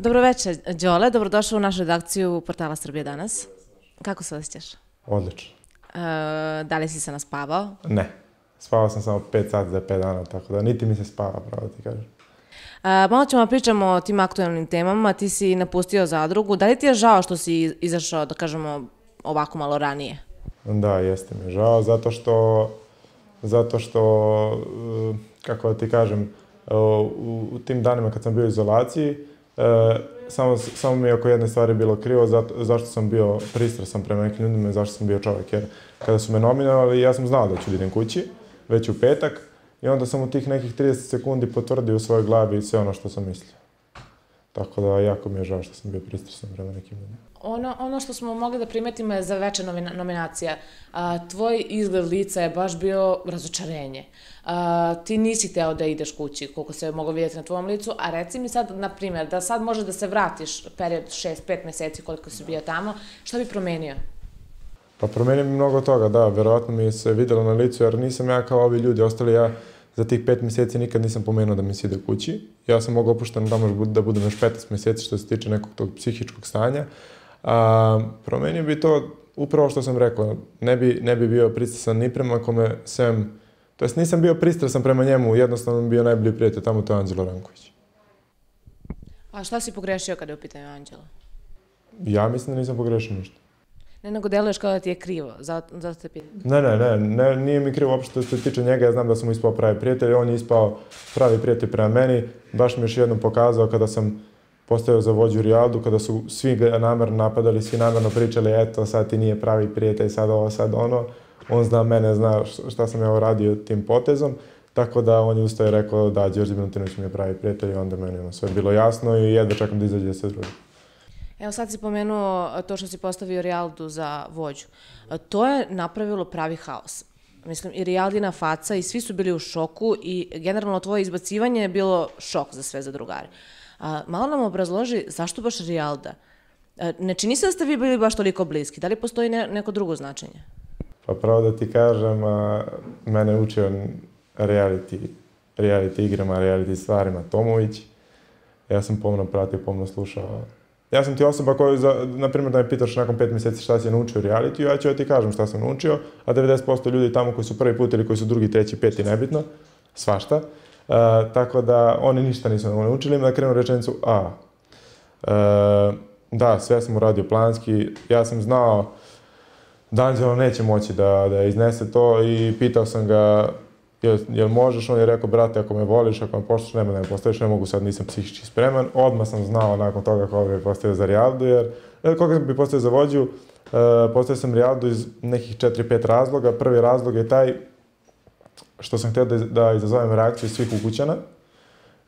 Dobro večer, Đole. Dobrodošao u našu redakciju portala Srbije danas. Kako se osjećaš? Odlično. E, da li si se naspavao? Ne. Spavao sam samo 5 sati za 5 dana, tako da niti mi se spava, pravo ti kažem. E, malo ćemo da pričamo o tim aktualnim temama. Ti si napustio zadrugu. Da li ti je žao što si izašao, da kažemo, ovako malo ranije? Da, jeste mi žao, zato što, zato što, e, kako da ti kažem, e, u, u tim danima kad sam bio u izolaciji, e, samo, samo mi je oko jedne stvari bilo krivo, zato, zašto sam bio pristrasan prema nekim ljudima i zašto sam bio čovjek. Jer kada su me nominovali, ja sam znao da ću da idem kući, već u petak, i onda sam u tih nekih 30 sekundi potvrdio u svojoj glavi sve ono što sam mislio. Tako da, jako mi je žao što sam bio pristrasan prema nekim ljudima. Ono, ono što smo mogli da primetimo je za veća novina, nominacija. A, tvoj izgled lica je baš bio razočarenje. A, ti nisi teo da ideš kući, koliko se moglo vidjeti na tvojom licu, a reci mi sad, na primjer, da sad možeš da se vratiš period 6-5 meseci koliko si bio tamo, šta bi promenio? Pa promenio mi mnogo toga, da, verovatno mi se videlo na licu, jer nisam ja kao ovi ljudi, ostali ja za tih pet meseci nikad nisam pomenuo da mi se ide kući. Ja sam mogao opušten tamo da budem još 15 meseci što se tiče nekog tog psihičkog stanja. A, promenio bi to upravo što sam rekao, ne bi, ne bi bio pristrasan ni prema kome sem, to jest nisam bio pristrasan prema njemu, jednostavno bio najbolji prijatelj, tamo to je Anđelo Ranković. A šta si pogrešio kada je u pitanju Anđela? Ja mislim da nisam pogrešio ništa. Ne, nego deluješ kao da ti je krivo, zato, zato te pitam. Ne, ne, ne, ne, nije mi krivo uopšte što se tiče njega, ja znam da sam mu ispao pravi prijatelj, on je ispao pravi prijatelj prema meni, baš mi još jednom pokazao kada sam postavio za vođu Rijaldu, kada su svi ga namerno napadali, svi namerno pričali, eto, sad ti nije pravi prijatelj, sad ovo, sad ono, on zna mene, zna šta sam ja uradio tim potezom, tako da on je ustao i rekao da, Đorđe Milutinović mi je pravi prijatelj i onda meni ono sve bilo jasno i jedva čekam da izađe da se. Evo sad si pomenuo to što si postavio Rijaldu za vođu. To je napravilo pravi haos. Mislim, i Rijaldina faca i svi su bili u šoku i generalno tvoje izbacivanje je bilo šok za sve za drugare. A, malo nam obrazloži zašto baš Rijalda? Ne čini se da ste vi bili baš toliko bliski. Da li postoji ne, neko drugo značenje? Pa pravo da ti kažem, a, mene učio reality, reality igrama, reality stvarima Tomović. Ja sam pomno pratio, pomno slušao Ja sam ti osoba koju, za, na primjer, da me pitaš nakon pet mjeseci šta si naučio u realitiju, ja ću ja ti kažem šta sam naučio, a 90% ljudi tamo koji su prvi put ili koji su drugi, treći, peti, nebitno, svašta. Tako da oni ništa nisu naučili, da krenu rečenicu A. Uh, da, sve sam uradio planski, ja sam znao da Anđelo neće moći da, da iznese to i pitao sam ga jel, jel možeš? On je rekao, brate, ako me voliš, ako me poštoš, nema da me postaviš, ne mogu sad, nisam psihički spreman. Odmah sam znao nakon toga koga bi postavio za Rijaldu, jer koga bi postavio za vođu, uh, postavio sam Rijaldu iz nekih 4-5 razloga. Prvi razlog je taj što sam htio da, da izazovem reakciju svih ukućana,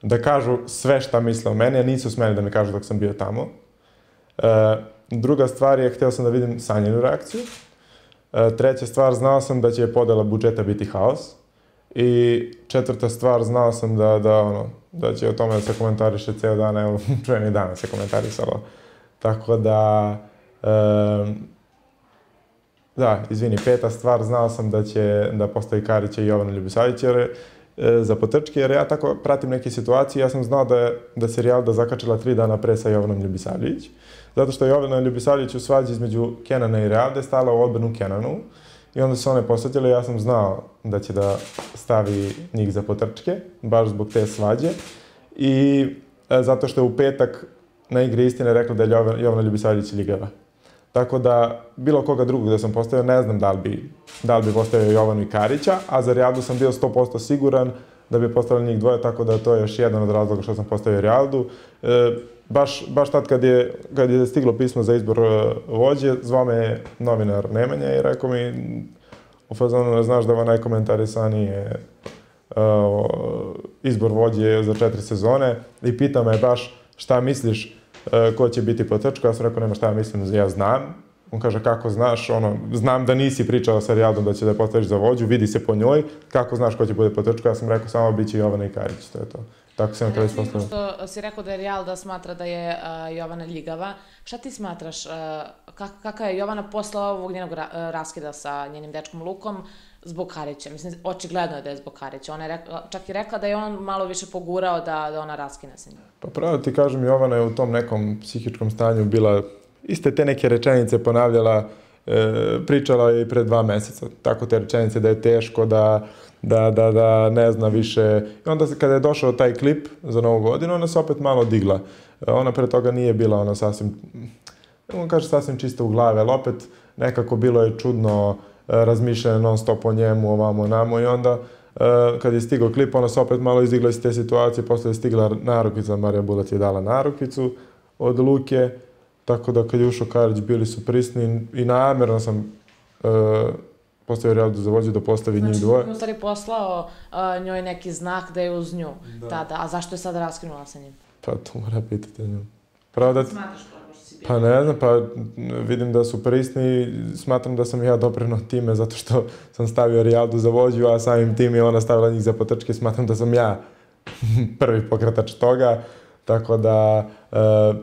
da kažu sve šta misle o meni, a nisu smeli da mi kažu dok sam bio tamo. Uh, druga stvar je, htio sam da vidim sanjenu reakciju. Uh, treća stvar, znao sam da će podela budžeta biti haos I četvrta stvar, znao sam da, da, ono, da će o tome da se komentariše ceo dan, evo, čujem i danas se komentarisalo. Tako da, um, da, izvini, peta stvar, znao sam da će da postavi Karića i Jovana Ljubisavljića, jer e, za potrčke, jer ja tako pratim neke situacije, ja sam znao da, da se Rijalda zakačila tri dana pre sa Jovanom Ljubisavljić, zato što je Jovana Ljubisavljić u svađi između Kenana i Rijalde stala u odbranu Kenanu, I onda su one posvetile, ja sam znao da će da stavi njih za potrčke, baš zbog te svađe. I e, zato što je u petak na igri istine rekla da je Jovana, Ljubisavljić ljigava. Tako da, bilo koga drugog da sam postavio, ne znam da li bi, da li bi postavio Jovanu i Karića, a za Rijaldu sam bio 100% siguran da bi postavili njih dvoje, tako da to je još jedan od razloga što sam postavio Rijaldu. E, baš, baš tad kad je, kad je stiglo pismo za izbor uh, vođe, zvao me novinar Nemanja i rekao mi u fazonu, znaš da ovo najkomentarisaniji je uh, izbor vođe za četiri sezone i pitao me baš šta misliš ko će biti po trčku. Ja sam rekao, nema šta ja mislim, ja znam. On kaže, kako znaš, ono, znam da nisi pričao sa Rijaldom da će da postaviš za vođu, vidi se po njoj, kako znaš ko će bude po trčku. Ja sam rekao, samo bit će Jovana i Karić, to je to. Tako se na kraju ispostavio. Što si rekao da je Real da smatra da je uh, Jovana ljigava. Šta ti smatraš, uh, kak, kaka je Jovana posle ovog njenog ra, raskida sa njenim dečkom Lukom, zbog Karića. Mislim, očigledno je da je zbog Karića. Ona je rekla, čak i rekla da je on malo više pogurao da, da ona raskine sa njim. Pa pravo ti kažem, Jovana je u tom nekom psihičkom stanju bila, iste te neke rečenice ponavljala, e, pričala je i pre dva meseca. Tako te rečenice da je teško, da, da, da, da ne zna više. I onda kada je došao taj klip za novu godinu, ona se opet malo digla. E, ona pre toga nije bila ona sasvim, on kaže sasvim čista u glave, ali opet nekako bilo je čudno e, razmišljanje non stop o njemu, ovamo, namo i onda e, kad je stigao klip, ona se opet malo izdigla iz te situacije, posle je stigla narukvica, Marija Bulac je dala narukvicu od Luke, tako da kad je ušao Karić bili su prisni i namjerno sam postavio Realdu za vođu da postavi znači, njih dvoje. Znači, stvari poslao uh, njoj neki znak da je uz nju da. tada. A zašto je sada raskinula sa njim? Pa to mora pitati nju. Pravo da... Smatraš to, Pa ne znam, pa vidim da su prisni, smatram da sam ja dopreno time zato što sam stavio Rijaldu za vođu, a samim tim je ona stavila njih za potrčke, smatram da sam ja prvi pokretač toga. Tako da, uh,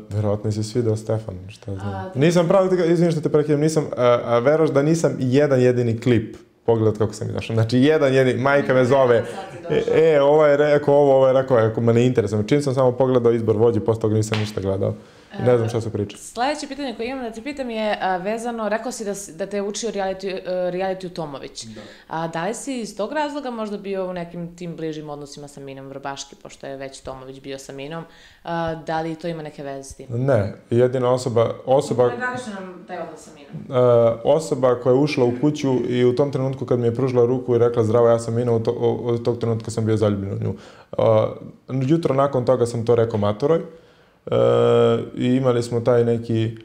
verovatno se svidao Stefan, šta znam. A, da. Nisam pravo, izvinim što te prekidam, nisam, a, a veroš da nisam jedan jedini klip pogled kako sam došao. Znači, jedan jedini, majka me zove, e, e, ovo je rekao ovo, ovo je rekao, ako me ne interesuje. Čim sam samo pogledao izbor vođe, posle toga nisam ništa gledao. I ne znam šta su priča. Sledeće pitanje koje imam da te pitam je a, vezano, rekao si da, da te je učio reality, uh, reality Tomović. Da. A, da li si iz tog razloga možda bio u nekim tim bližim odnosima sa Minom Vrbaški, pošto je već Tomović bio sa Minom, a, da li to ima neke veze s tim? Ne, jedina osoba... osoba ne nam taj odnos sa Minom. Uh, osoba koja je ušla u kuću i u tom trenutku kad mi je pružila ruku i rekla zdravo, ja sam Mina, to, od tog trenutka sam bio zaljubljen u nju. Uh, jutro nakon toga sam to rekao Matoroj. E, i imali smo taj neki,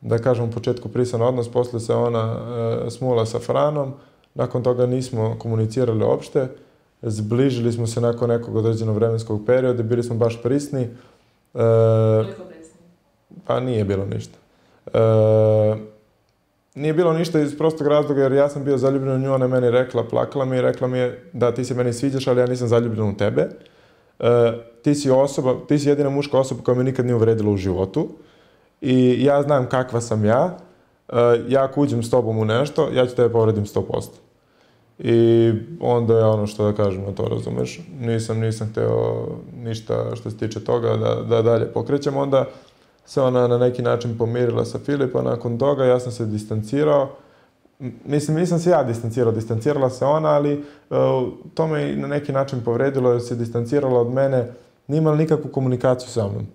da kažem, u početku prisan odnos, posle se ona e, smula sa Franom, nakon toga nismo komunicirali opšte, zbližili smo se nakon nekog određenog vremenskog perioda, bili smo baš prisni. E? Pa nije bilo ništa. E, nije bilo ništa iz prostog razloga jer ja sam bio zaljubljen u nju, ona je meni rekla, plakala mi i rekla mi je da ti se meni sviđaš, ali ja nisam zaljubljen u tebe. E, ti si osoba, ti si jedina muška osoba koja me nikad nije uvredila u životu i ja znam kakva sam ja, uh, ja ako uđem s tobom u nešto, ja ću tebe povredim 100%. I onda je ono što da kažem to, razumeš? Nisam, nisam hteo ništa što se tiče toga da, da dalje pokrećem. Onda se ona na neki način pomirila sa Filipa, nakon toga ja sam se distancirao. Mislim, nisam se ja distancirao, distancirala se ona, ali uh, to me na neki način povredilo jer se distancirala od mene nije imala nikakvu komunikaciju sa mnom.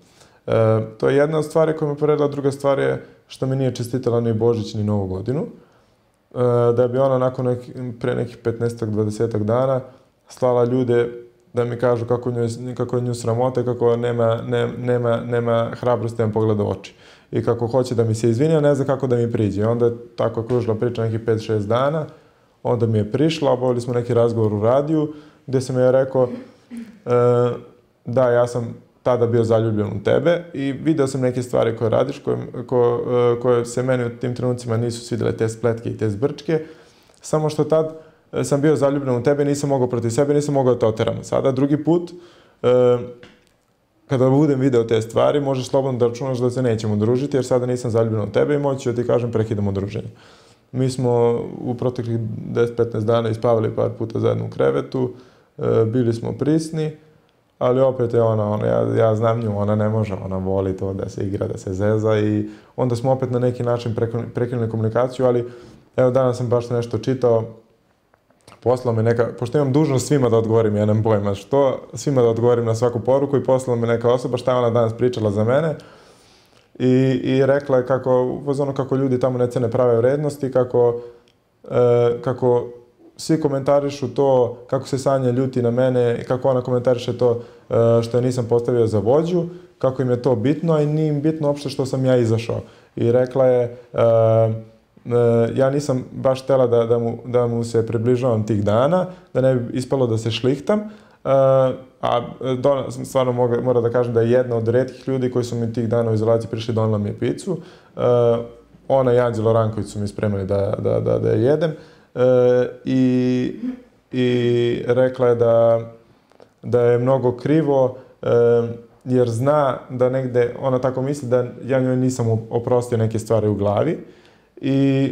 E, to je jedna od stvari koja me poredila, druga stvar je što mi nije čestitala ni Božić ni Novu godinu. E, da bi ona nakon neki, pre nekih 15-20 dana slala ljude da mi kažu kako, nju, kako je nju sramote, kako nema, ne, nema, nema hrabrosti da pogleda u oči. I kako hoće da mi se izvini, a ne zna kako da mi priđe. I onda je tako kružila priča nekih 5-6 dana, onda mi je prišla, obavili smo neki razgovor u radiju, gde sam joj rekao, e, da, ja sam tada bio zaljubljen u tebe i video sam neke stvari koje radiš, koje, ko, e, koje se meni u tim trenucima nisu svidele, te spletke i te zbrčke, samo što tad e, sam bio zaljubljen u tebe, nisam mogao protiv sebe, nisam mogao da te oteram. Sada, drugi put, e, kada budem video te stvari, možeš slobodno da računaš da se nećemo družiti, jer sada nisam zaljubljen u tebe i moći da ti kažem prekidamo druženje. Mi smo u proteklih 10-15 dana ispavali par puta zajedno u krevetu, bili smo prisni, ali opet je ona, ona ja, ja znam nju, ona ne može, ona voli to da se igra, da se zeza i onda smo opet na neki način prekinuli komunikaciju, ali evo danas sam baš nešto čitao, poslao me neka, pošto imam dužnost svima da odgovorim, ja nemam pojma što, svima da odgovorim na svaku poruku i poslala me neka osoba šta je ona danas pričala za mene i, i rekla je kako, ono kako ljudi tamo ne cene prave vrednosti, kako, e, kako svi komentarišu to kako se Sanja ljuti na mene, kako ona komentariše to e, što je nisam postavio za vođu, kako im je to bitno, a i nije im bitno uopšte što sam ja izašao. I rekla je, e, e, ja nisam baš htela da, da, mu, da mu se približavam tih dana, da ne bi ispalo da se šlihtam, a do, stvarno moga, mora da kažem da je jedna od redkih ljudi koji su mi tih dana u izolaciji prišli donala mi je picu. Ona i Anđelo Ranković su mi spremali da, da, da, da je jedem. E, i, i rekla je da, da je mnogo krivo e, jer zna da negde, ona tako misli da ja njoj nisam oprostio neke stvari u glavi i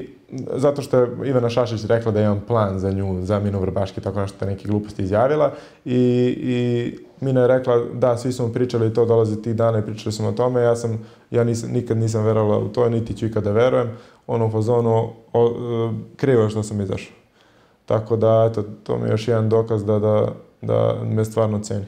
zato što je Ivana Šašić rekla da imam plan za nju, za Minu Vrbaški, tako nešto neke gluposti izjavila. I, i Mina je rekla, da, svi smo pričali to, dolazi tih dana i pričali smo o tome. Ja sam, ja nisam, nikad nisam verovala u to, niti ću ikada verujem. Ono u fazonu, o, krivo je što sam izašao. Tako da, eto, to mi je još jedan dokaz da, da, da me stvarno ceni.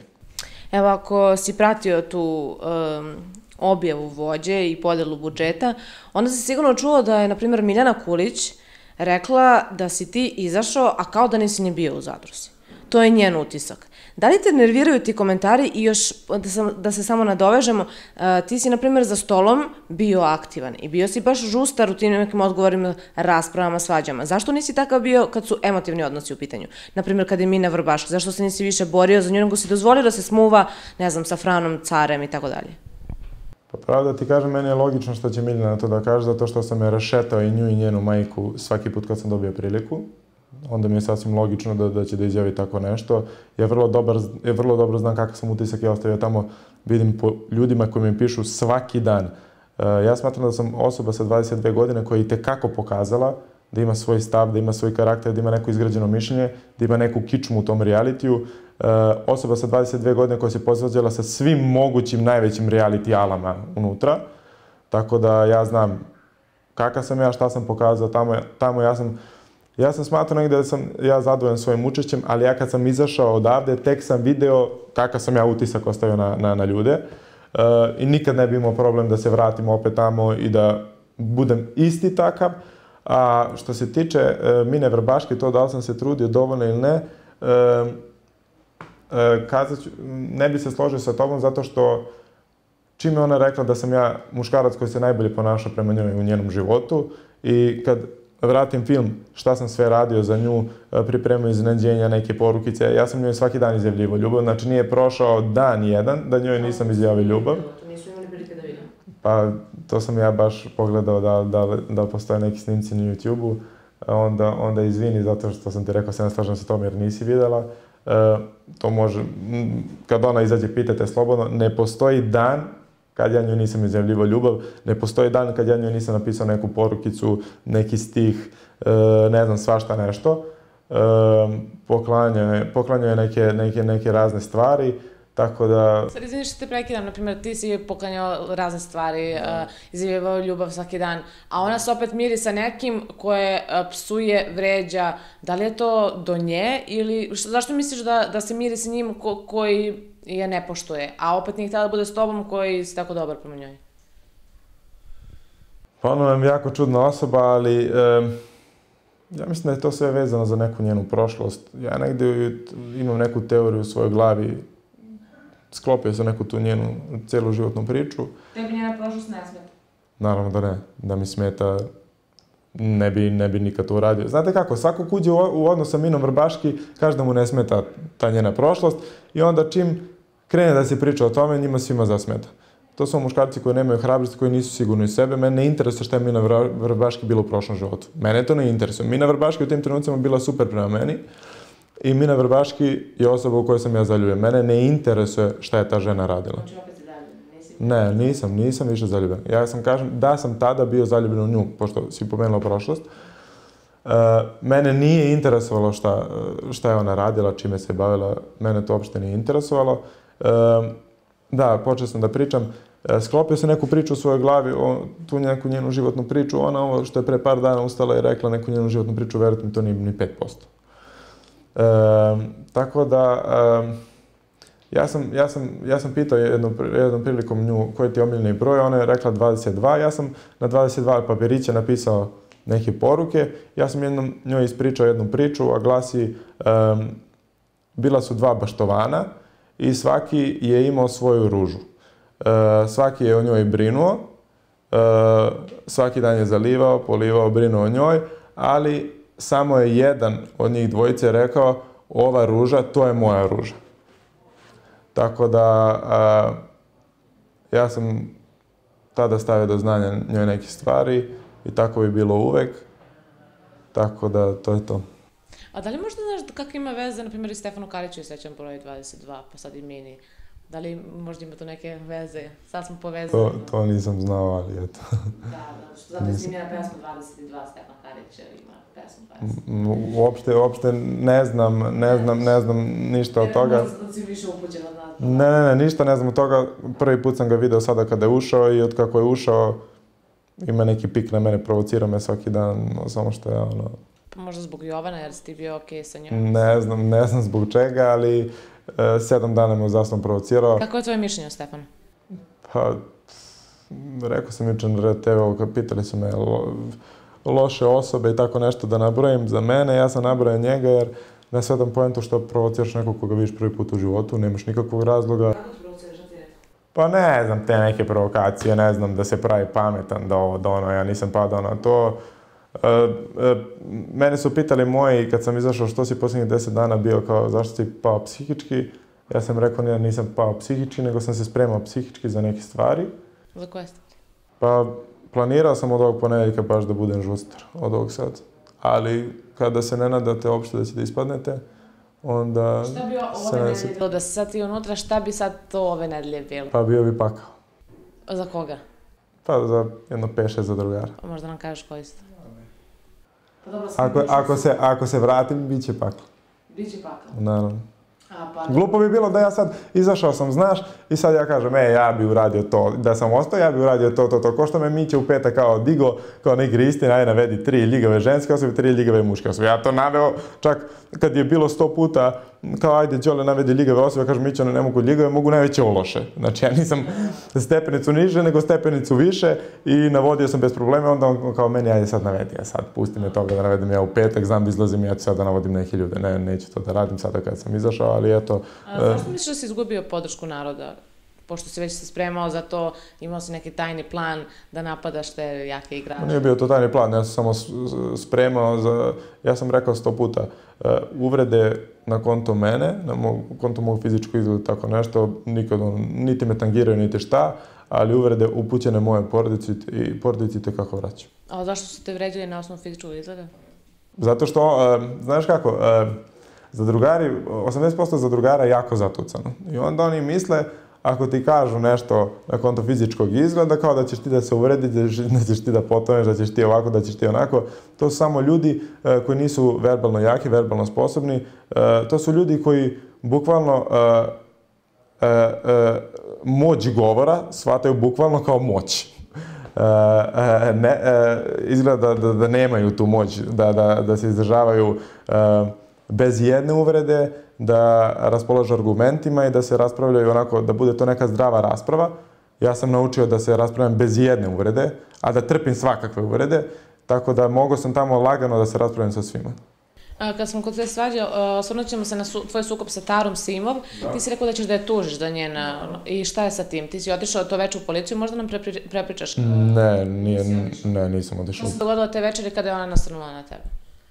Evo, ako si pratio tu um, objavu vođe i podelu budžeta, onda si sigurno čuo da je, na primjer, Miljana Kulić rekla da si ti izašao, a kao da nisi ni bio u zadruzi. To je njen utisak. Da li te nerviraju ti komentari i još da, sam, da se samo nadovežemo, uh, ti si, na primjer, za stolom bio aktivan i bio si baš žustar u tim nekim odgovorima, raspravama, svađama. Zašto nisi takav bio kad su emotivni odnosi u pitanju? Na primjer, kada je Mina Vrbaška, zašto se nisi više borio za nju, nego si dozvolio da se smuva, ne znam, sa Franom, Carem i tako dalje? Pa pravo da ti kažem, meni je logično što će Miljana to da kaže, zato što sam je rašetao i nju i njenu majku svaki put kad sam dobio priliku onda mi je sasvim logično da, da će da izjavi tako nešto. Ja vrlo, dobar, ja vrlo dobro znam kakav sam utisak ja ostavio tamo, vidim po ljudima koji mi pišu svaki dan. Uh, ja smatram da sam osoba sa 22 godine koja je tekako pokazala da ima svoj stav, da ima svoj karakter, da ima neko izgrađeno mišljenje, da ima neku kičmu u tom realitiju. Uh, osoba sa 22 godine koja se posvađala sa svim mogućim najvećim reality alama unutra. Tako da ja znam kakav sam ja, šta sam pokazao tamo, tamo ja sam Ja sam smatrao negde da sam ja zadovoljan svojim učešćem, ali ja kad sam izašao odavde, tek sam video kakav sam ja utisak ostavio na, na, na ljude. Uh, I nikad ne bi imao problem da se vratim opet tamo i da budem isti takav. A što se tiče uh, Mine Vrbaške, to da li sam se trudio dovoljno ili ne, kazat ću, ne bi se složio sa tobom zato što čim je ona rekla da sam ja muškarac koji se najbolje ponaša prema njoj u njenom životu i kad vratim film, šta sam sve radio za nju, e, pripremio iznenađenja, neke porukice. Ja sam njoj svaki dan izjavljivo ljubav, znači nije prošao dan jedan da njoj nisam izjavio ljubav. To nisu imali prilike da vidim. Pa to sam ja baš pogledao da, da, da postoje neki snimci na YouTube-u, onda, onda izvini zato što sam ti rekao se ne slažem sa tom jer nisi videla. E, to može, kad ona izađe pitate slobodno, ne postoji dan kad ja nju nisam izjavljivo ljubav, ne postoji dan kad ja nju nisam napisao neku porukicu, neki stih, e, ne znam, svašta nešto. E, poklanjao je neke, neke, neke razne stvari, Tako da... Sad izvini što te prekidam, na primjer, ti si poklanjao razne stvari, uh, izjavljivao ljubav svaki dan, a ona se opet miri sa nekim koje uh, psuje, vređa. Da li je to do nje ili... Što, zašto misliš da, da se miri sa njim ko, koji je ne poštuje, a opet nije htjela da bude s tobom koji si tako dobar prema njoj? Pa ona je jako čudna osoba, ali um, ja mislim da je to sve vezano za neku njenu prošlost. Ja negde imam neku teoriju u svojoj glavi, sklopio sam neku tu njenu celu životnu priču. Tebi njena prošlost ne smeta? Naravno da ne, da mi smeta ne bi, ne bi nikad to uradio. Znate kako, svako kuđe u, u odnos sa Minom Vrbaški, kaže da mu ne smeta ta njena prošlost i onda čim krene da se priča o tome, njima svima zasmeta. To su muškarci koji nemaju hrabrosti, koji nisu sigurni u sebe. Mene ne interesuje šta je Mina Vrbaški bilo u prošlom životu. Mene to ne interesuje. Mina Vrbaški u tim trenucima bila super prema meni i Mina Vrbaški je osoba u kojoj sam ja zaljubljen. Mene ne interesuje šta je ta žena radila. Ne, nisam, nisam više zaljubljen. Ja sam kažem da sam tada bio zaljubljen u nju, pošto si pomenula prošlost. Uh, mene nije interesovalo šta, šta je ona radila, čime se bavila, mene to uopšte nije interesovalo. Da, počeo sam da pričam. E, sklopio se neku priču u svojoj glavi, o, tu neku njenu životnu priču. Ona ovo što je pre par dana ustala i rekla neku njenu životnu priču, verujte mi, to nije ni 5%. E, tako da, e, ja, sam, ja, sam, ja sam pitao jednom, jednom prilikom nju koji ti je omiljeni broj, ona je rekla 22, ja sam na 22 papirića napisao neke poruke. Ja sam jednom njoj ispričao jednu priču, a glasi, um, bila su dva baštovana, i svaki je imao svoju ružu. E, svaki je o njoj brinuo, e, svaki dan je zalivao, polivao, brinuo o njoj, ali samo je jedan od njih dvojice rekao ova ruža, to je moja ruža. Tako da a, ja sam tada stavio do znanja njoj neke stvari i tako bi bilo uvek. Tako da to je to. A da li možda znaš kako ima veze, na primjer, i Stefanu Kariću je sećam broj 22, pa sad i Mini? Da li možda ima tu neke veze? Sad smo povezali. To, to nisam znao, ali eto. Da, da, što zato je snimljena pesma 22, Stefan Karić ima pesmu 20. M, Uopšte, uopšte ne znam, ne znam, ne znam ništa od toga. Možda da si više upućen od nas. Ne, ne, ne, ništa ne znam od toga. Prvi put sam ga video sada kada je ušao i od kako je ušao ima neki pik na mene, provocira me svaki dan, no, samo što je ono, Pa možda zbog Jovana, jer si ti bio okej sa njom. ne znam, ne znam zbog čega, ali e, sedam dana me uzasno provocirao. Kako je tvoje mišljenje o Stefanu? Pa, rekao sam jučer na RTV, pitali su me lo, loše osobe i tako nešto da nabrojim za mene, ja sam nabrojao njega jer ne svedam pojentu što provociraš nekog koga vidiš prvi put u životu, nemaš nikakvog razloga. Kako provociraš Pa ne znam, te neke provokacije, ne znam, da se pravi pametan, da ovo, da ono, ja nisam padao na to. E, e, mene su pitali moji, kad sam izašao, što si posljednjih deset dana bio, kao, zašto si pao psihički? Ja sam rekao, ne, nisam pao psihički, nego sam se spremao psihički za neke stvari. Za koje ste? Pa, planirao sam od ovog ponedjeljka baš da budem žustar, od ovog sad. Ali, kada se ne nadate uopšte da ćete ispadnete, onda... Šta bi se ove ne nedelje bilo da si sad ti unutra, šta bi sad to ove nedelje bilo? Pa bio bi pakao. Za koga? Pa za jedno 5-6 za drugara. A Možda nam kažeš koji ste. Pa dobro, Ako, ako, se, ako se vratim, bit će pakao. Biće pakao. Naravno. A, pa Glupo bi bilo da ja sad izašao sam, znaš, i sad ja kažem, e, ja bi uradio to, da sam ostao, ja bi uradio to, to, to, ko što me Miće u petak kao digo, kao ne igri istina, aj navedi tri ljigave ženske osobe, tri ljigave muške osobe. Ja to naveo, čak kad je bilo sto puta, kao ajde Đole navedi ljigave osobe, kažem Miće, ne mogu ljigave, mogu najveće ološe. Znači ja nisam stepenicu niže, nego stepenicu više i navodio sam bez problema, onda on kao meni, ajde sad navedi, ja sad pusti me toga da navedem ja u petak, znam da izlazim ja ću sad da navodim neke ljude, ne, neću to da radim sada kad sam izašao, ali eto, A, zašto misliš da si izgubio podršku naroda? Pošto si već se spremao za to, imao si neki tajni plan da napadaš te jake igrače. Nije bio to tajni plan, ja sam samo spremao za, ja sam rekao sto puta, uh, uvrede na konto mene, na mog, konto mog fizičkog izgleda tako nešto, nikad on, niti me tangiraju, niti šta, ali uvrede upućene moje porodici i porodici te kako vraćam. A zašto su te vređali na osnovu fizičkog izgleda? Zato što, uh, znaš kako, uh, zadrugari, 80% zadrugara je jako zatucano. I onda oni misle, ako ti kažu nešto na konto fizičkog izgleda, kao da ćeš ti da se uvredi, da da ćeš ti da potoneš, da ćeš ti ovako, da ćeš ti onako. To su samo ljudi uh, koji nisu verbalno jaki, verbalno sposobni. Uh, to su ljudi koji bukvalno uh, uh, uh, moć govora shvataju bukvalno kao moć. Uh, uh, ne, uh, izgleda da, da nemaju tu moć, da, da, da se izdržavaju uh, bez jedne uvrede, da raspolažu argumentima i da se raspravljaju onako, da bude to neka zdrava rasprava. Ja sam naučio da se raspravljam bez jedne uvrede, a da trpim svakakve uvrede, tako da mogao sam tamo lagano da se raspravljam sa svima. A, kad smo kod te svađe, osvrnut ćemo se na su, tvoj sukob sa Tarom Simov. Ti si rekao da ćeš da je tužiš za njena... I šta je sa tim? Ti si otišao to veče u policiju, možda nam prepri- prepričaš? Ne, nije, ne, nisam otišao. Šta se dogodilo te večeri kada je ona nasrnula na tebe?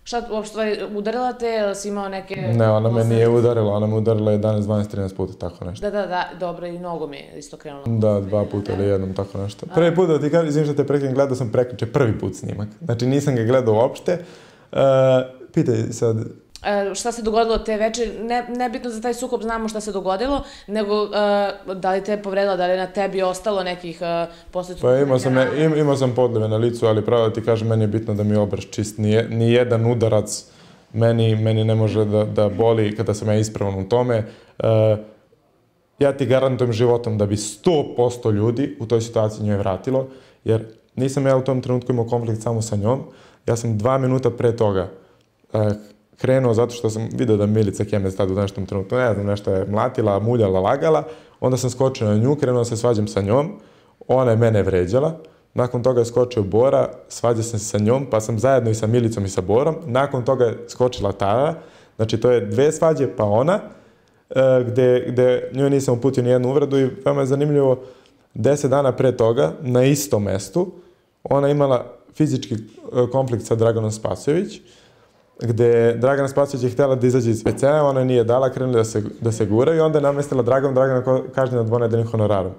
Šta, uopšte, stvari, udarila te, ili si imao neke... Ne, ona me nije udarila, ona me udarila 11, 12, 13 puta, tako nešto. Da, da, da, dobro, i nogu mi je isto krenula. Da, dva puta ili jednom, tako nešto. Prvi put da ti kažem, izvim što te prekinem, gledao sam prekriče prvi put snimak. Znači nisam ga gledao uopšte. Uh, pitaj sad, šta se dogodilo te večeri, ne, nebitno za taj sukob znamo šta se dogodilo, nego e, da li te je povredila, da li je na tebi ostalo nekih e, posljedica. pa imao sam, ne, im, imao sam podleve na licu, ali pravo da ti kažem, meni je bitno da mi je obraz čist. Ni, ni jedan udarac meni, meni ne može da, da boli kada sam ja ispravan u tome. Uh, ja ti garantujem životom da bi 100% ljudi u toj situaciji njoj vratilo, jer nisam ja u tom trenutku imao konflikt samo sa njom, ja sam dva minuta pre toga uh, krenuo zato što sam vidio da Milica Kemec tada u nešto trenutku, ne znam, nešto je mlatila, muljala, lagala, onda sam skočio na nju, krenuo da se svađam sa njom, ona je mene vređala, nakon toga je skočio Bora, svađao sam se sa njom, pa sam zajedno i sa Milicom i sa Borom, nakon toga je skočila Tara, znači to je dve svađe, pa ona, e, gde, gde njoj nisam uputio ni jednu uvredu i veoma je zanimljivo, deset dana pre toga, na istom mestu, ona imala fizički e, konflikt sa Draganom Spasojević, gde Dragana Spasović je htjela da izađe iz WC-a, ona nije dala, krenuli da se, da se guraju onda je namestila Draganu, Dragana kažnjena dvonedeljnim honorarom.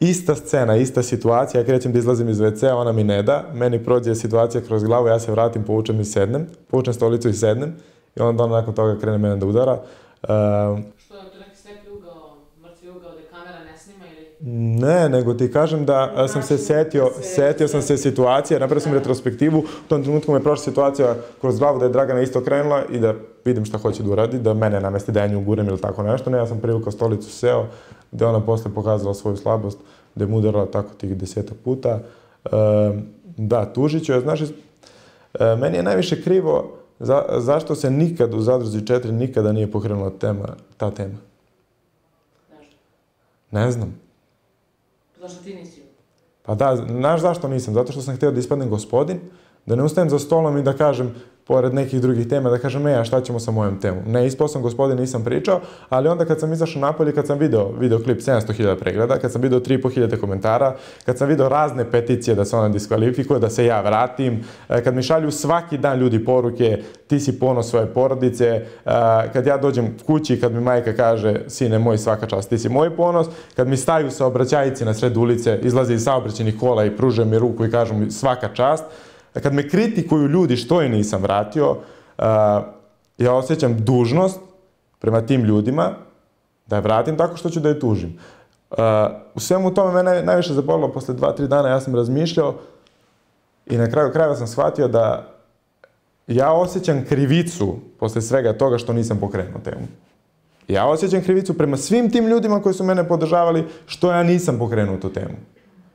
Ista scena, ista situacija, ja krećem da izlazim iz WC-a, ona mi ne da, meni prođe situacija kroz glavu, ja se vratim, povučem i sednem, povučem stolicu i sednem i onda ona nakon toga krene mene da udara. Uh, Što je to neki slepi ugao, mrtvi ugao, da Ne, nego ti kažem da a, sam se setio, setio sam se situacije, napravio sam retrospektivu, u tom trenutku me prošla situacija kroz glavu da je Dragana isto krenula i da vidim šta hoće da uradi, da mene namesti da ja nju gurem ili tako nešto. Ne, ja sam privukao stolicu, seo, da je ona posle pokazala svoju slabost, da je mu udarala tako tih deseta puta. E, da, tužit ću je, znaš, e, meni je najviše krivo za, zašto se nikad u Zadruzi 4 nikada nije pokrenula tema, ta tema. Ne znam. Zašto ti nisi? Pa da, znaš zašto nisam? Zato što sam htio da ispadnem gospodin, da ne ustajem za stolom i da kažem, pored nekih drugih tema, da kažem, e, a šta ćemo sa mojom temom? Ne, ispao sam gospodin, nisam pričao, ali onda kad sam izašao napolje, kad sam video videoklip 700.000 pregleda, kad sam video 3.500 komentara, kad sam video razne peticije da se ona diskvalifikuje, da se ja vratim, e, kad mi šalju svaki dan ljudi poruke, ti si ponos svoje porodice, e, kad ja dođem kući, kad mi majka kaže, sine moj, svaka čast, ti si moj ponos, kad mi staju saobraćajici na sred ulice, izlaze iz saobraćenih kola i pruže mi ruku i kažu mi svaka čast, kad me kritikuju ljudi što je nisam vratio, uh, ja osjećam dužnost prema tim ljudima da je vratim tako što ću da je tužim. Uh, u svemu tome mene najviše zabolilo posle dva, tri dana, ja sam razmišljao i na kraju krajeva sam shvatio da ja osjećam krivicu posle svega toga što nisam pokrenuo temu. Ja osjećam krivicu prema svim tim ljudima koji su mene podržavali što ja nisam pokrenuo tu temu.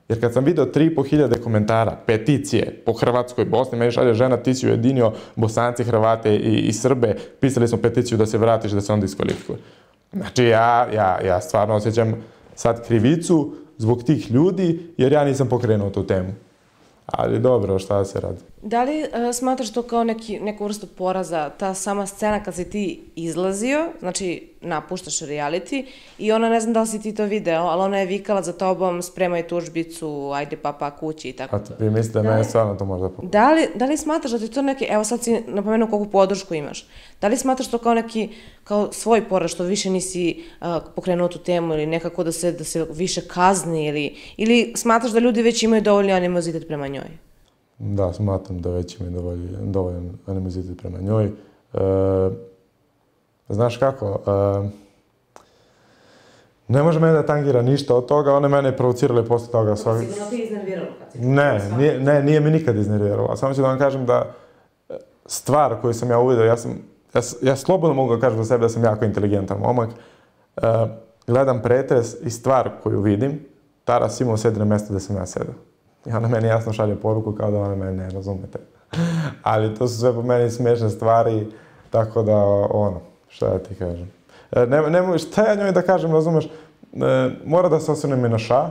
Jer kad sam video 3.500 komentara, peticije po Hrvatskoj, Bosni, meni šalje žena, ti si ujedinio Bosanci, Hrvate i, i Srbe, pisali smo peticiju da se vratiš, da se on diskvalifikuje. Znači, ja, ja, ja stvarno osjećam sad krivicu zbog tih ljudi, jer ja nisam pokrenuo tu temu. Ali dobro, šta se radi? Da li uh, smatraš to kao neki, neku vrstu poraza, ta sama scena kad si ti izlazio, znači napuštaš reality i ona, ne znam da li si ti to video, ali ona je vikala za tobom, spremaj tužbicu, ajde papa kući i tako. A vi mislite da, da mene stvarno to možda pomoći? Da li, da li smatraš da ti to neki, evo sad si napomenuo koliko podršku imaš, da li smatraš to kao neki, kao svoj poraz što više nisi uh, pokrenuo tu temu ili nekako da se, da se više kazni ili, ili smatraš da ljudi već imaju dovoljni animozitet prema njoj? Da, smatram da već imaju dovoljan, dovoljan animozitet prema njoj. E, znaš kako, e, ne može mene da tangira ništa od toga, one mene provocirale posle toga. Svaki... Sigurno ti iznerviralo kad si... Ne, nije, ne, nije me nikad iznerviralo. Samo ću da vam kažem da stvar koju sam ja uvidio, ja sam, ja, ja slobodno mogu da kažem za sebe da sam jako inteligentan momak, e, gledam pretres i stvar koju vidim, Tara Simon sedi na mesto gde sam ja sedao. I ona meni jasno šalje poruku kao da ona mene ne razumete. Ali to su sve po meni smešne stvari, tako da, ono, šta ja ti kažem. E, ne, ne, šta ja njoj da kažem, razumeš? E, mora da se osvrnem i na ša.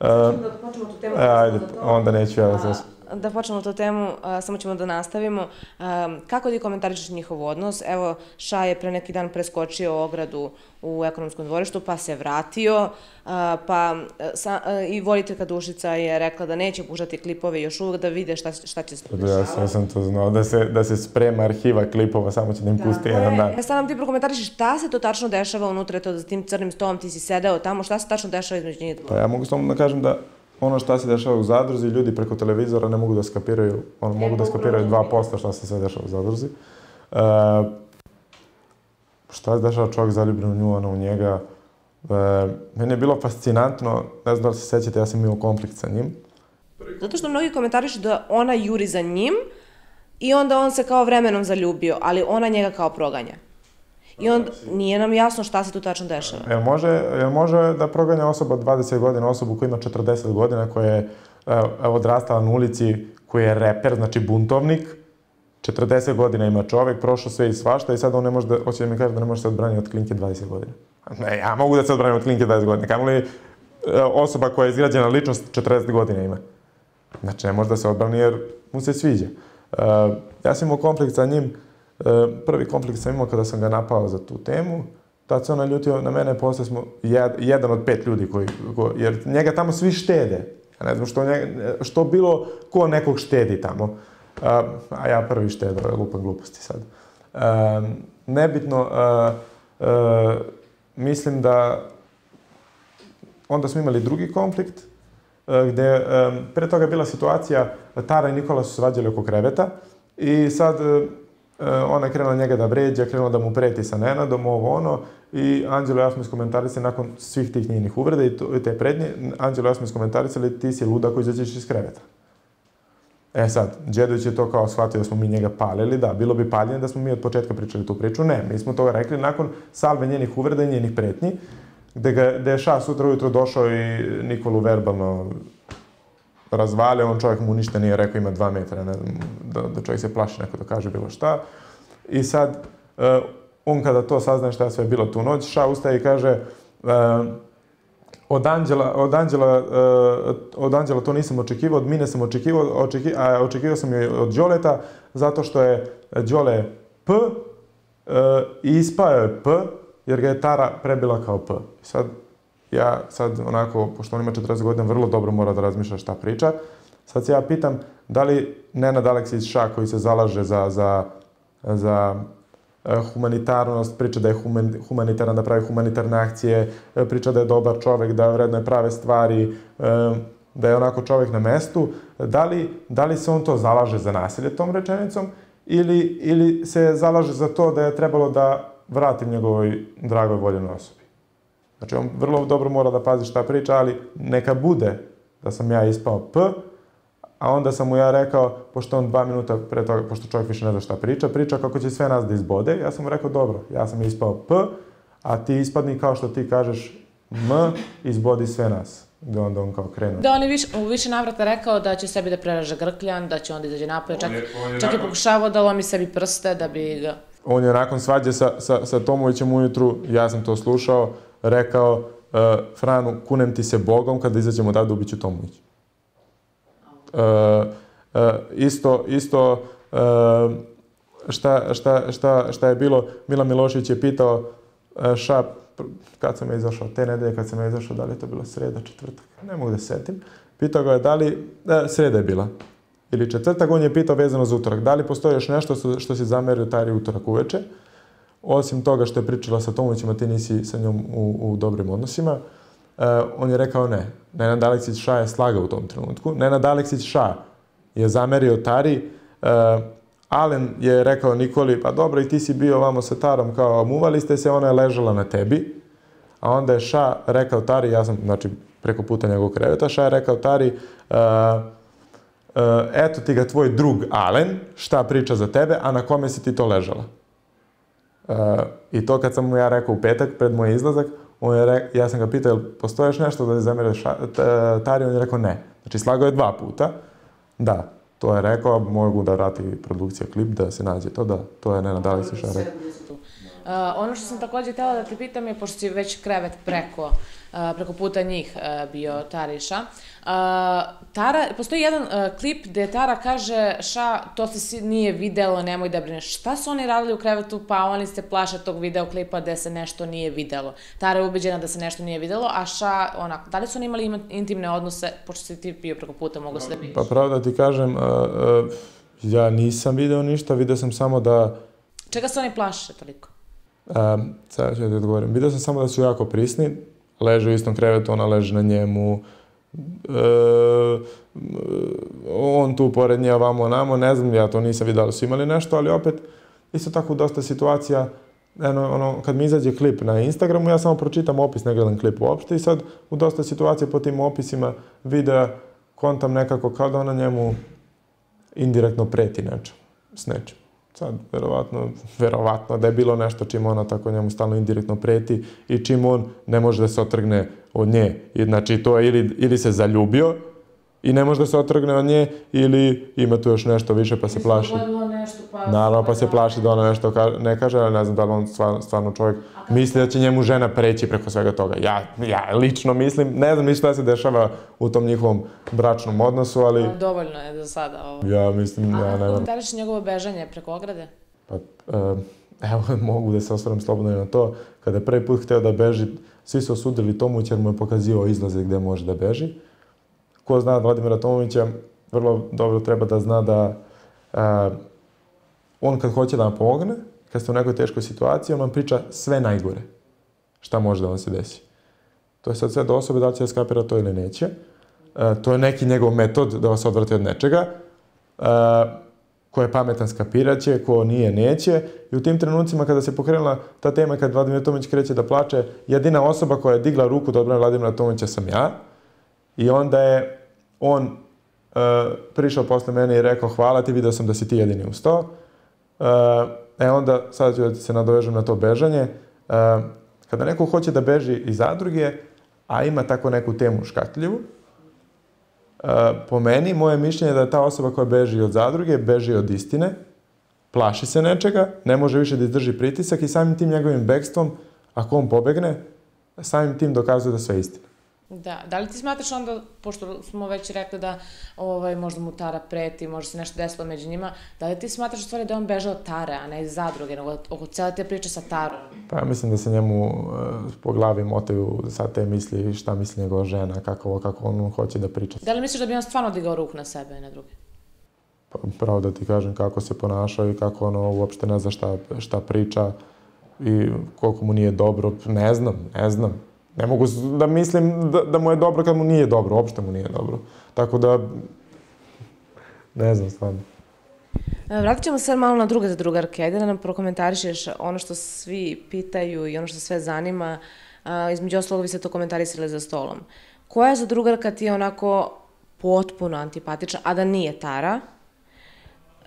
E, da počnemo tu temu. E, ajde, onda neću ja da se da počnemo tu temu, a, samo ćemo da nastavimo. A, kako ti komentarišeš njihov odnos? Evo, Ša je pre neki dan preskočio ogradu u ekonomskom dvorištu, pa se vratio, a, pa sa, a, i voditeljka Dušica je rekla da neće puštati klipove još uvek da vide šta, šta će se tu. Ja sam, sam to znao, da se, da se sprema arhiva klipova, samo će da im pusti jedan dan. E, sad nam ti prokomentariš šta se to tačno dešava unutra, to za tim crnim stolom ti si sedeo tamo, šta se tačno dešava između njih Pa ja mogu samo da kažem da ono šta se dešava u zadruzi, ljudi preko televizora ne mogu da skapiraju, ono, mogu da skapiraju 2% šta se sve dešava u zadruzi. E, šta se dešava čovjek zaljubljen u nju, ona u njega. E, meni je bilo fascinantno, ne znam da li se sećate, ja sam imao konflikt sa njim. Zato što mnogi komentarišu da ona juri za njim i onda on se kao vremenom zaljubio, ali ona njega kao proganja. I onda nije nam jasno šta se tu tačno dešava. Jel može, jel može da proganja osoba 20 godina, osobu koja ima 40 godina, koja je evo, odrastala na ulici, koji je reper, znači buntovnik, 40 godina ima čovek, prošao sve i svašta i sad on ne može da, hoće da mi kaže da ne može se odbraniti od klinke 20 godina. Ne, ja mogu da se odbranim od klinke 20 godina. Kamo li e, osoba koja je izgrađena ličnost 40 godina ima? Znači, ne može da se odbrani jer mu se sviđa. Uh, ja sam imao konflikt sa njim, prvi konflikt sam imao kada sam ga napao za tu temu. Tad se on naljutio na mene, posle smo jed, jedan od pet ljudi koji, ko, jer njega tamo svi štede. Ja ne znam što, njega, što bilo ko nekog štedi tamo. A, a ja prvi štedo, lupam gluposti sad. A, nebitno, a, a, mislim da onda smo imali drugi konflikt, gde pre toga je bila situacija, Tara i Nikola su svađali oko kreveta i sad ona je krenula njega da vređa, krenula da mu preti sa Nenadom, ovo ono, i Anđelo i ja smo iskomentarisali nakon svih tih njenih uvreda i, te prednje, Anđelo i ja smo iskomentarisali ti si luda koji izađeš iz kreveta. E sad, Đedović je to kao shvatio da smo mi njega palili, da, bilo bi paljenje da smo mi od početka pričali tu priču, ne, mi smo to rekli nakon salve njenih uvreda i njenih pretnji, gde, ga, gde je Ša sutra ujutro došao i Nikolu verbalno razvalio, on čovjek mu ništa nije rekao, ima dva metra, ne znam, da, da čovjek se plaši neko da kaže bilo šta. I sad, uh, on kada to saznaje šta je sve bilo tu noć, Ša ustaje i kaže, uh, od Anđela, od Anđela, uh, od Anđela to nisam očekivao, od Mine sam očekivao, očeki, a očekivao sam je od Đoleta, zato što je Đole P i ispao je P, jer ga je Tara prebila kao P. Sad, ja sad onako, pošto on ima 40 godina, vrlo dobro mora da razmišlja šta priča. Sad se ja pitam, da li Nenad Aleksić Ša koji se zalaže za, za, za e, humanitarnost, priča da je human, humanitaran, da pravi humanitarne akcije, e, priča da je dobar čovek, da vredne prave stvari, e, da je onako čovek na mestu, da li, da li se on to zalaže za nasilje tom rečenicom ili, ili se zalaže za to da je trebalo da vratim njegovoj dragoj voljenoj osobi. Znači, on vrlo dobro mora da pazi šta priča, ali neka bude da sam ja ispao P, a onda sam mu ja rekao, pošto on dva minuta pre toga, pošto čovjek više ne zna šta priča, priča kako će sve nas da izbode, ja sam mu rekao, dobro, ja sam ispao P, a ti ispadni kao što ti kažeš M, izbodi sve nas. Da onda on kao krenuo. Da, on je više, u više navrata rekao da će sebi da preraže grkljan, da će onda izađe napolje, čak, je, je čak je pokušavao da lomi sebi prste da bi ga... On je nakon svađe sa, sa, sa Tomovićem ujutru, ja sam to slušao, rekao uh, Franu, kunem ti se Bogom, kada izađemo odavde ubiću Tomović. Uh, uh, isto, isto uh, šta, šta, šta, šta je bilo, Milan Milošević je pitao uh, Šap, kad sam ja izašao, te nedelje kad sam ja izašao, da li je to bila sreda, četvrtak, ne mogu da setim. Pitao ga je da li, da, sreda je bila, ili četvrtak, on je pitao vezano za utorak, da li postoji još nešto što, što si zamerio taj utorak uveče, osim toga što je pričala sa Tomovićem, a ti nisi sa njom u, u dobrim odnosima, uh, on je rekao ne. Nenad Aleksić Ša je slagao u tom trenutku. Nenad Aleksić Ša je zamerio Tari, uh, Alen je rekao Nikoli, pa dobro, i ti si bio vamo sa Tarom, kao muvali ste se, ona je ležala na tebi. A onda je Ša rekao Tari, ja sam, znači, preko puta njegovog kreveta, Ša je rekao Tari, uh, uh, eto ti ga tvoj drug Alen, šta priča za tebe, a na kome si ti to ležala? Uh, I to kad sam mu ja rekao u petak, pred moj izlazak, on je re, ja sam ga pitao, jel postoje još nešto da je zamere Tari? On je rekao ne. Znači, slagao je dva puta. Da, to je rekao, mogu da vrati produkcija klip, da se nađe to, da, to je Nenad Aleksić rekao. Uh, ono što sam takođe htela da te pitam je, pošto si već krevet preko, uh, preko puta njih uh, bio Tariša, Tara, postoji jedan klip gde Tara kaže, ša, to se nije videlo, nemoj da brineš. Šta su oni radili u krevetu, pa oni se plaše tog videoklipa gde se nešto nije videlo. Tara je ubeđena da se nešto nije videlo, a ša, onako, da li su oni imali intimne odnose, pošto si ti bio preko puta, mogu se da vidiš? Pa pravo da ti kažem, ja nisam video ništa, video sam samo da... Čega se oni plaše toliko? Um, sad ću da ti odgovorim. Vidio sam samo da su jako prisni, leže u istom krevetu, ona leže na njemu, e, on tu pored nje, ovamo, namo, ne znam, ja to nisam vidio da su imali nešto, ali opet, isto tako dosta situacija, eno, ono, kad mi izađe klip na Instagramu, ja samo pročitam opis, ne gledam klip uopšte i sad u dosta situacija po tim opisima videa kontam nekako kao da ona njemu indirektno preti nečem, s nečem. Sad, verovatno, verovatno da je bilo nešto čim ona tako njemu stalno indirektno preti i čim on ne može da se otrgne od nje. I, znači, to je ili, ili se zaljubio i ne može da se otrgne od nje ili ima tu još nešto više pa se plaši. Nešto, pa, Naravno, pa se plaši da ona nešto ka, ne kaže, ali ne znam da li on stvarno, stvarno čovjek misli da će njemu žena preći preko svega toga. Ja, ja lično mislim, ne znam ni šta se dešava u tom njihovom bračnom odnosu, ali... Pa, dovoljno je za sada ovo. Ja mislim, A, ja ne znam. komentariš njegovo bežanje preko ograde? Pa, uh, evo, mogu da se osvaram slobodno na to. Kada je prvi put hteo da beži, svi su osudili Tomovića jer mu je pokazio izlaze gde može da beži. Ko zna Vladimira Tomovića, vrlo dobro treba da zna da uh, on kad hoće da vam pomogne, kad ste u nekoj teškoj situaciji, on vam priča sve najgore. Šta može da vam se desi. To je sad sve do osobe da će da skapira to ili neće. Uh, to je neki njegov metod da vas odvrati od nečega. Uh, ko je pametan skapiraće, ko nije neće. I u tim trenucima kada se pokrenula ta tema, kad Vladimir Tomić kreće da plače, jedina osoba koja je digla ruku da odbrane Vladimira Tomića sam ja. I onda je on uh, prišao posle mene i rekao hvala ti, video sam da si ti jedini ustao. Uh, e onda, sad ću da se nadovežem na to bežanje. Uh, kada neko hoće da beži iz zadruge, a ima tako neku temu škatljivu, po meni, moje mišljenje je da ta osoba koja beži od zadruge, beži od istine, plaši se nečega, ne može više da izdrži pritisak i samim tim njegovim bekstvom, ako on pobegne, samim tim dokazuje da sve istina. Da, da li ti smatraš onda, pošto smo već rekli da ovaj, možda mu Tara preti, možda se nešto desilo među njima, da li ti smatraš u stvari da on bežao od Tare, a ne iz zadruge, nego oko cijela te priče sa Tarom? Pa ja mislim da se njemu uh, po glavi motaju sa te misli šta misli njegova žena, kako, kako on hoće da priča. Da li misliš da bi on stvarno digao ruku na sebe i na druge? Pa, pravo da ti kažem kako se ponašao i kako ono uopšte ne zna šta, šta priča i koliko mu nije dobro, ne znam, ne znam. Ne mogu da mislim da, da mu je dobro kad mu nije dobro, uopšte mu nije dobro. Tako da, ne znam stvarno. E, vratit ćemo se malo na druge za drugarke. Ajde da nam prokomentarišeš ono što svi pitaju i ono što sve zanima. A, između ostalog vi ste to komentarisali za stolom. Koja za drugarka ti je onako potpuno antipatična, a da nije Tara?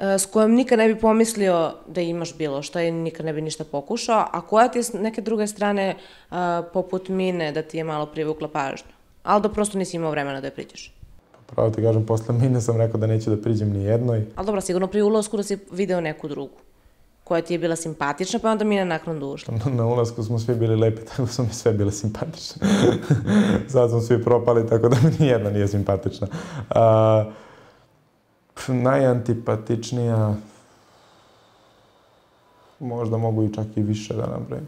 E, s kojom nikad ne bi pomislio da imaš bilo što i nikad ne bi ništa pokušao, a koja ti je s neke druge strane a, poput mine da ti je malo privukla pažnju? Ali da prosto nisi imao vremena da je priđeš. Pa pravo ti kažem, posle mine sam rekao da neću da priđem ni jednoj. Ali dobro, sigurno pri ulazku da si video neku drugu koja ti je bila simpatična, pa onda Mina nakon ušla. Na, na ulazku smo svi bili lepi, tako su mi sve bile simpatične. Sad smo svi propali, tako da mi nijedna nije simpatična. Uh, najantipatičnija, možda mogu i čak i više da nabrojim.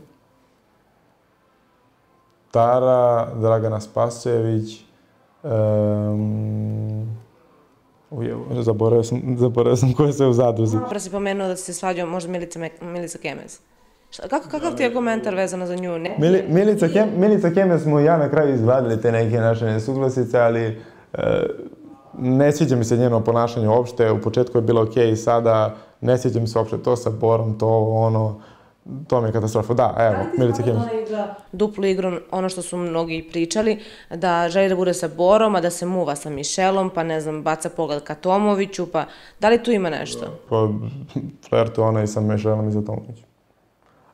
Tara, Dragana Spasojević, um, Ujevo, zaboravio sam, zaboravio sam koje se u zadruzi. Prvo si pomenuo da se svađao možda Milica, Milica Kemez. Šta, kako, kakav ti je komentar vezano za nju? Ne? Mili, Milica, Kem, Milica Kemez smo ja na kraju izgladili te neke naše nesuglasice, ali e, ne sviđa mi se njeno ponašanje uopšte, u početku je bilo okej, okay, sada ne sviđa mi se uopšte to sa Borom, to ono, to mi je katastrofa. Da, evo, Milica Kimić. Igra duplu igru, ono što su mnogi pričali, da želi da bude sa Borom, a da se muva sa Mišelom, pa ne znam, baca pogled ka Tomoviću, pa da li tu ima nešto? Pa, flertu ona i sa Mišelom i za Tomoviću.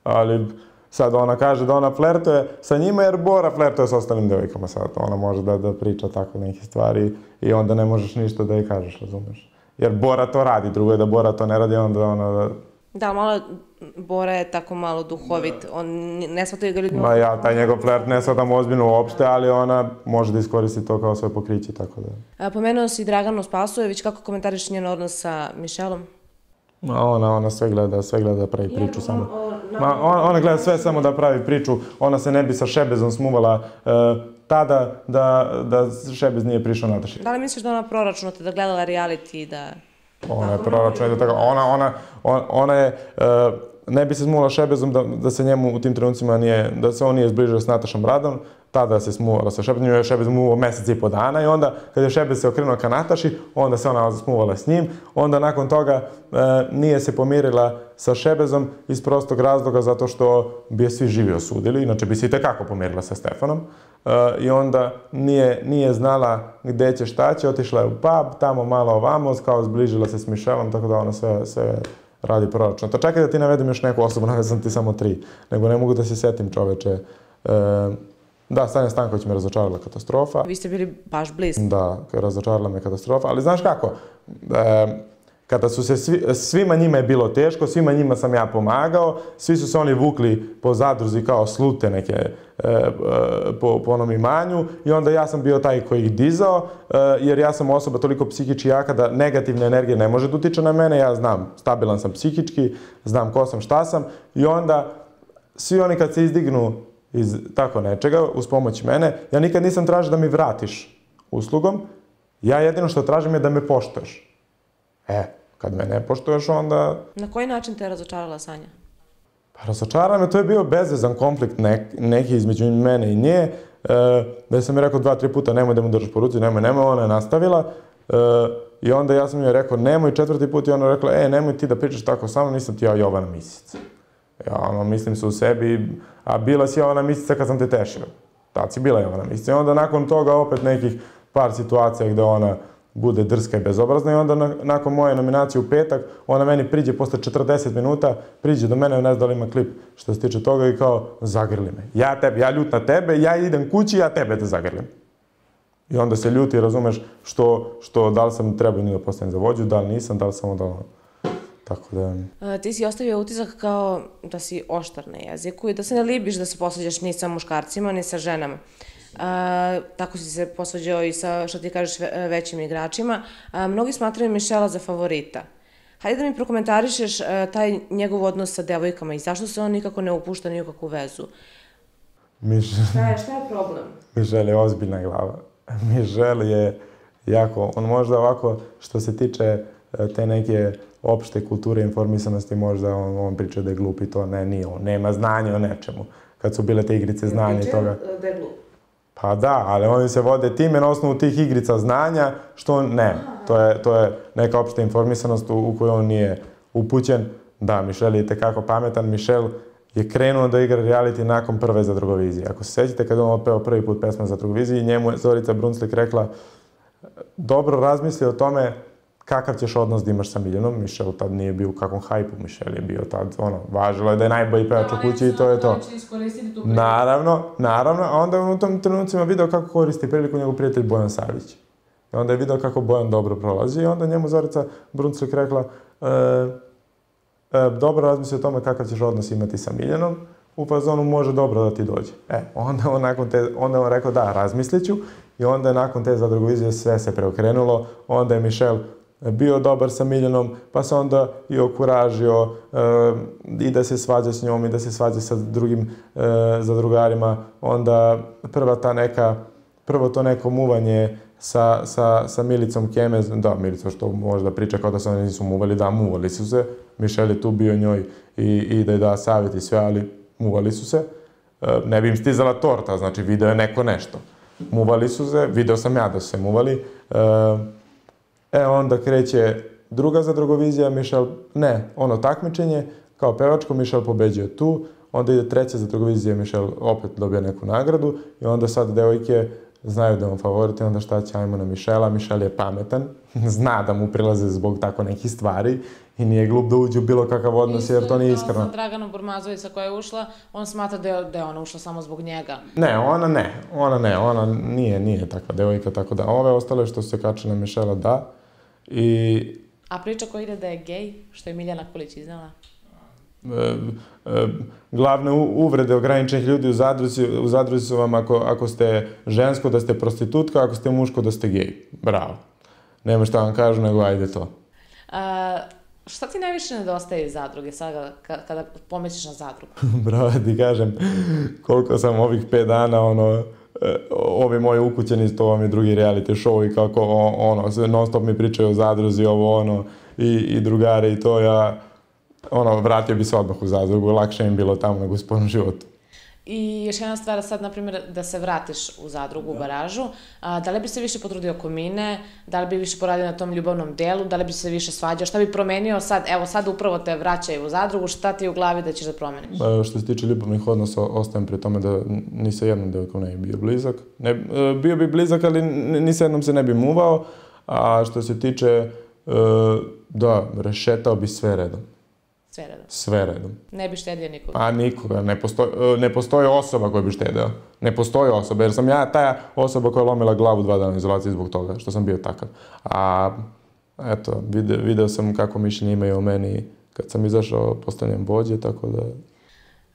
Ali, Sad ona kaže da ona flertuje sa njima jer Bora flertuje sa ostalim devojkama sad. Ona može da, da priča tako neke stvari i onda ne možeš ništa da je kažeš, razumeš? Jer Bora to radi, drugo je da Bora to ne radi, onda ona da... Da, malo, Bora je tako malo duhovit, on ne shvataju ga ljudi... Ma ja, taj njegov flert ne shvatam ozbiljno uopšte, ali ona može da iskoristi to kao svoje pokriće, tako da... A, pomenuo si Draganu Spasojević, kako komentariš njen odnos sa Mišelom? Ma ona, ona sve gleda, sve gleda da pravi priču samo. Ma, ona, ona gleda sve samo da pravi priču. Ona se ne bi sa Šebezom smuvala uh, tada da, da Šebez nije prišao Nataši. Da li misliš da ona proračunata, da gledala reality, da... Ona je proračunata, tako, ona, ona, ona, ona je, uh, ne bi se smula Šebezom da, da se njemu u tim trenucima nije, da se on nije zbližio s Natašom Radom, tada se smuvala sa Šebezom, je Šebez muvao mesec i po dana i onda kad je Šebez se okrenuo ka Nataši, onda se ona smuvala s njim, onda nakon toga e, nije se pomirila sa Šebezom iz prostog razloga zato što bi je svi živi osudili, inače bi se i tekako pomirila sa Stefanom. E, I onda nije, nije znala gde će, šta će, otišla je u pub, tamo malo ovamo, kao zbližila se s Mišelom, tako da ona sve, sve radi proračun. To čekaj da ti navedem još neku osobu, navedem ti samo tri, nego ne mogu da se setim čoveče. E, Da, Sanja Stanković me razočarala katastrofa. Vi ste bili baš bliski. Da, razočarala me katastrofa, ali znaš kako, e, kada su se svi, svima njima je bilo teško, svima njima sam ja pomagao, svi su se oni vukli po zadruzi kao slute neke e, e, po, po onom imanju i onda ja sam bio taj koji ih dizao, e, jer ja sam osoba toliko psihički jaka da negativne energije ne može da utiče na mene, ja znam, stabilan sam psihički, znam ko sam, šta sam i onda svi oni kad se izdignu iz tako nečega, uz pomoć mene, ja nikad nisam tražio da mi vratiš uslugom, ja jedino što tražim je da me poštuješ. E, kad me ne poštuješ, onda... Na koji način te je razočarala Sanja? Pa razočarala me, to je bio bezvezan konflikt nek, neki između mene i nje, e, da sam mi rekao dva, tri puta nemoj da mu držaš po ruci, nemoj, nemoj, ona je nastavila E, I onda ja sam joj rekao, nemoj četvrti put i ona rekla, e, nemoj ti da pričaš tako sa mnom, nisam ti ja Jovana Misica. Ja, ono, mislim se u sebi, a bila si Jovana Misica kad sam te tešio. Tad si bila Jovana Misica. I onda nakon toga opet nekih par situacija gde ona bude drska i bezobrazna i onda na, nakon moje nominacije u petak, ona meni priđe posle 40 minuta, priđe do mene, ne znam da li ima klip što se tiče toga i kao, zagrli me. Ja tebe, ja ljut na tebe, ja idem kući, ja tebe da zagrlim. I onda se ljuti, razumeš, što, što da li sam trebao ni da postavim za vođu, da li nisam, da li samo da ono... Tako da... A, ti si ostavio utisak kao da si oštar na jeziku i da se ne libiš da se posvađaš ni sa muškarcima, ni sa ženama. A, tako si se posvađao i sa, što ti kažeš, većim igračima. A, mnogi smatraju Mišela za favorita. Hajde da mi prokomentarišeš a, taj njegov odnos sa devojkama i zašto se on nikako ne upušta ni u kakvu vezu. Miš... Šta je, šta je problem? Mišel je ozbiljna glava. Mišel je jako, on možda ovako, što se tiče e, te neke opšte kulture informisanosti, možda on, on priča da je glup i to, ne, nije on, nema znanja o nečemu. Kad su bile te igrice znanja i toga. da je glup. Pa da, ali oni se vode time na osnovu tih igrica znanja, što on ne. To je, to je neka opšta informisanost u, u kojoj on nije upućen. Da, Mišel je tekako pametan. Mišel je krenuo da igra reality nakon prve zadrugovizije. Ako se sećate kada on opeo prvi put pesma za zadrugoviziji, njemu je Zorica Brunslik rekla dobro razmisli o tome kakav ćeš odnos da imaš sa Miljanom. Mišel tad nije bio u kakvom hajpu, Mišel je bio tad, ono, važilo je da je najbolji pevač u kući i to je to. Naravno, naravno, a onda u tom trenucima video kako koristi priliku njegov prijatelj Bojan Savić. I onda je video kako Bojan dobro prolazi i onda njemu Zorica Brunslik rekla e, e, dobro razmisli o tome kakav ćeš odnos imati sa Miljanom, u fazonu može dobro da ti dođe. E, onda on nakon te, onda on rekao da, razmislit ću i onda je nakon te zadrugovizije sve se preokrenulo, onda je Mišel bio dobar sa Miljanom, pa se onda i okuražio e, i da se svađa s njom i da se svađa sa drugim e, zadrugarima. Onda prva ta neka, prvo to neko muvanje sa, sa, sa Milicom Kemez, da, Milica što možda priča kao da se oni nisu muvali, da, muvali su se. Mišel je tu bio njoj i, i da je da savjet i sve, ali muvali su se. E, ne bi im stizala torta, znači video je neko nešto. Muvali su se, video sam ja da su se muvali. E, E, onda kreće druga zadrugovizija, Mišel, ne, ono takmičenje, kao pevačko, Mišel pobeđuje tu, onda ide treća zadrugovizija, Mišel opet dobija neku nagradu i onda sad devojke znaju da je on favorit i onda šta će, ajmo na Mišela, Mišel je pametan, zna da mu prilaze zbog tako nekih stvari i nije glup da uđe u bilo kakav odnos jer to nije iskreno. Isto Draganom Burmazovića koja je ušla, on smatra da je, da je ona ušla samo zbog njega. Ne, ona ne, ona ne, ona nije, nije takva devojka, tako da ove ostale što se kače na Mišela, da. I... A priča koja ide da je gej, što je Miljana Kulić iznala? E, e, glavne uvrede ograničenih ljudi u zadruzi, u zadruzi su vam ako, ako ste žensko da ste prostitutka, ako ste muško da ste gej. Bravo. Nema šta vam kažu, nego ajde to. A, šta ti najviše nedostaje iz zadruge sada kada, pomisliš na zadrugu? Bravo, ti kažem, koliko sam ovih pet dana, ono, ovi moji ukućeni, to vam je drugi reality show i kako ono, non stop mi pričaju o zadruzi, ovo ono, i, i drugare i to, ja ono, vratio bi se odmah u zadrugu, lakše im bilo tamo nego u spornom životu. I još jedna stvar sad, na primjer, da se vratiš u zadrugu, u da. baražu, a, da li bi se više potrudio oko mine, da li bi više poradio na tom ljubavnom delu, da li bi se više svađao, šta bi promenio sad, evo sad upravo te vraćaju u zadrugu, šta ti u glavi da ćeš da promeniš? Pa, što se tiče ljubavnih odnosa, ostajem pri tome da ni sa jednom devojkom ne bi bio blizak. Ne, e, bio bi blizak, ali ni sa jednom se ne bi muvao, a što se tiče, e, da, rešetao bi sve redom. Sve redom. Sve redom. Ne bi štedio nikoga. Pa nikoga, ne, postoji, ne postoji osoba koja bi štedeo. Ne postoji osoba, jer sam ja ta osoba koja je lomila glavu dva dana izolacije zbog toga, što sam bio takav. A, eto, video, video sam kako mišljenje imaju o meni kad sam izašao, postavljam bođe, tako da...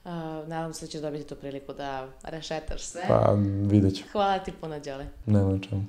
Uh, nadam se da ćeš dobiti tu priliku da rešetaš sve. Pa, vidjet ću. Hvala ti puno, Đole. Nema čemu.